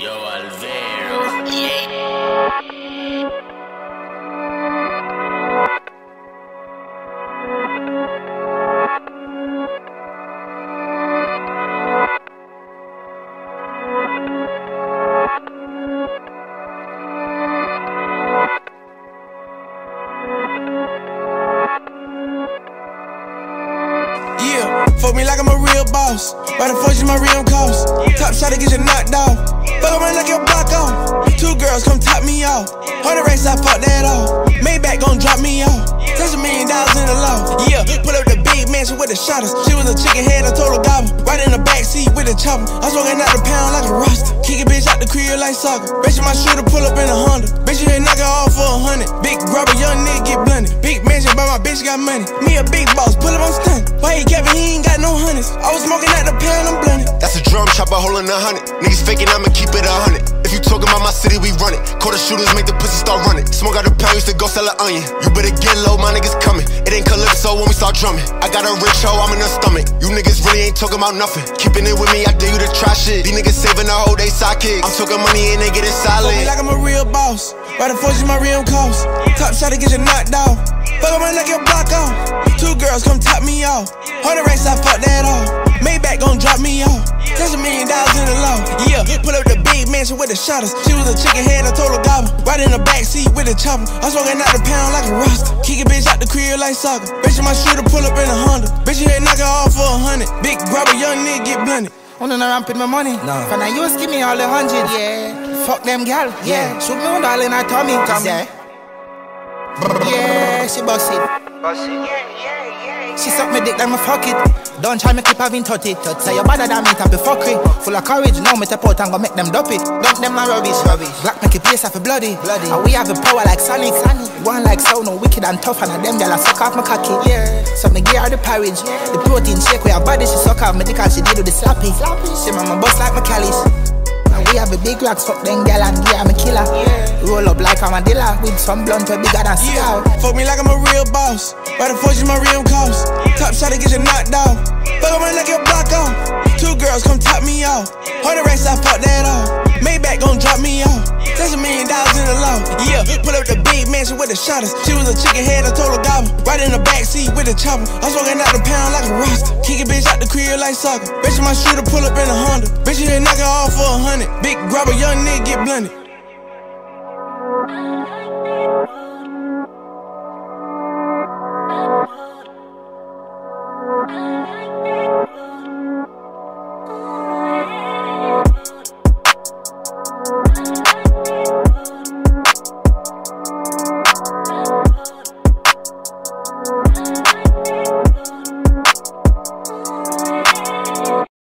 Yo, Alvero. Yeah. Fuck me like I'm a real boss. By the fortune, my real cost. Top shot to get you knocked off. Fuck around like your block off. Two girls come top me off. Hundred racks, I fuck that off. Maybach gon' drop me off. Touch a million dollars in the loft. Yeah, put up the big mansion with the shutters. She was a chicken head, I told her gobble. Right in the back seat with the chopper. I'm smoking out the pound like a roster. Kick a bitch out the crib like soccer. Bitch, my shooter pull up in a Honda. Bitch, you knock it off for a hundred. Big rubber, young nigga get blunted. Big mansion, but my bitch got money. Me a big boss, pull up on stunt. Why he me? He ain't got no hundreds. I was smoking out the pound, I'm blunted. That's a drum chopper holding a hundred. Niggas faking, I'ma keep it a hundred. If you talking about my city, we run it. Quarter shooters make the pussy start running. Smoke out the pound, used to go sell an onion. You better get low, my niggas coming. It ain't calypso when we start drumming. I got a rich hoe, I'm in her stomach. You niggas really ain't talking about nothing. Keeping it with me, I dare you to try shit. These niggas saving the whole day sidekicks. I'm talking money and they getting Fuck solid. me like I'm a real boss. By the fortune, my real cost. Top shot to get you knocked off. Fuck around like your block off. Two girls come top me off. Hundred racks, I fuck that off. Maybach gon' drop me off. Touch a million dollars in the loft. Yeah, put up the big mansion with the shutters. She was a chicken head, I told her gobble. Right in the back seat with the chopper. I'm smoking out the pound like a roster. Kick a bitch out the crib like soccer. Bitch, my shooter pull up in a Honda. Bitch, you ain't knock it off for a hundred. Big rubber, young nigga get blunted. Wanna know I'm my money? No. For now, you give me all the hundred, yeah. Fuck them gal, yeah. Shoot me one all in her tummy, come. Yeah. Yeah, she boss it. She suck me dick, let me fuck it. Don't try me keep having tutty. Say you better than me, tap be fuckery. Full of courage, now me step out and go make them dump it. Dump them my rubbish, rubbish. Black make it place off a bloody, bloody. And we have a power like Sonic, Sonic. One like so no wicked and tough, and a them gyal a suck off my cocky. Yeah. So me give her the porridge, the protein shake where her body she suck off me dick and she did do the slappy. She my bust like my callis. And we have a big rocks, fuck them gal and yeah, I'm a killer. Roll up like I'm a dealer with some blunt way bigger than Yeah, cigar. fuck me like I'm a real boss. By the fortune, my real cost. Top shot to get you knocked off. Fuck around like your block off. Two girls come top me off. Hundred racks, I fuck that off. That's a million dollars in the law. Yeah, pull up the big mansion with the shutters. She was a chicken head, I told her gobble. Right in the back seat with a chopper. I'm smoking out the pound like a roster. Kick a bitch out the crib like soccer. Bitch, my shooter pull up in a Honda. Bitch, you knock her off for a hundred. Big grabber, young nigga get blunted.